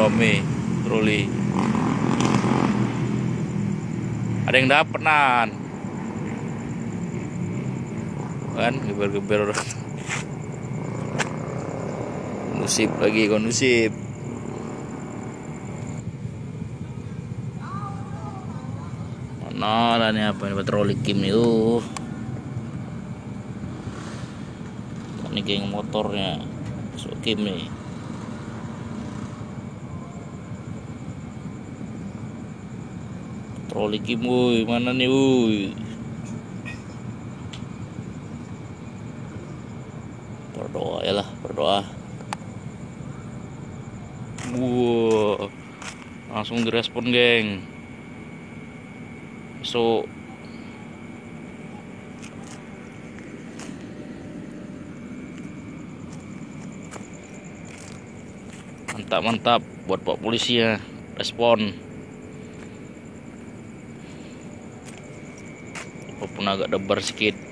rame troli ada yang dapat nan? Kan geber-geber kondusif lagi kondusif mana lah apa ini patroli kim uh ini geng motornya masuk kim nih patroli kim wuih mana nih wuih? Berdoa ya lah berdoa. Wow langsung direspon geng. So mantap mantap. Buat pak polisi ya respon walaupun agak debar sedikit